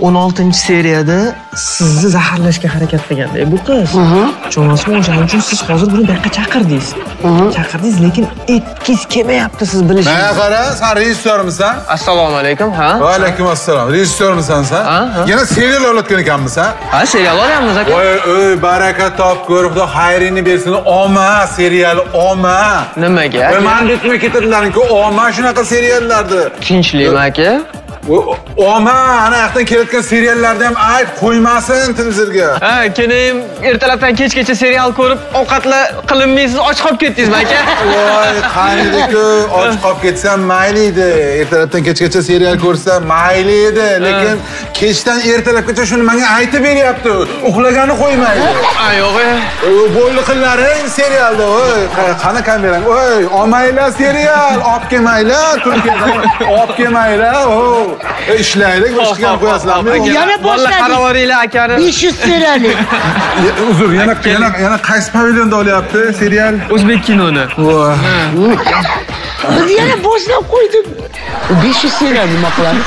16 seriyada sizni zaharlashga harakat qilganda bu qiz. Tushunasizmi? O'shaning uchun siz hozir buni bu yoqqa chaqirdingiz. Chaqirdingiz, lekin etkiz kelmayapti siz bilishingiz. Mana qara, sen rejissyormisan? Assalomu alaykum, ha? Va alaykum assalom. Rejissyormisan ha. Yana serial olayotgan ekanmisan? Ha, serial olyapmiz aka. Voy, oy, baraka topgur, xudo xayringni bersin. Oma seriali Oma. Nimaga? Men bitmay ketadilar-ku, Oma shunaqa seriallardi. Tinchlikmi aka? Oma ana yoqdan kelayotgan seriallarni ham ayt qo'ymasin televizorga. Ha, keyin ertalabdan kechgacha serial ko'rib, ovqatla qilinmaysiz, och qolib ketdingizmi aka? Voy, qaniydi-ku, och qolib ketsam mayli edi. Ertalabdan kechgacha serial ko'rsam mayli edi, lekin kechdan ertalabgacha shuni menga aytib beryapti. Uxlagani qo'ymaydi. Ha, yo'q. Oy, Bo'yli qillaring serialda, voy. Qa- Qani kamerang? Voy, olmaylar serial, olib kelmaylar Turkiyadan. Olib kelmaylar. E, Ishlaylik, boshqa ham qo'yasizlarmi? Yana boshladik. qaraveringlar akani. 500 seriyali. Ya, Uzr, yana yana yana qaysi pavilyonda olyapti serial? O'zbek kinoni. Biz yana boshlab qo'ydik. 500 seriyali nima qilamiz?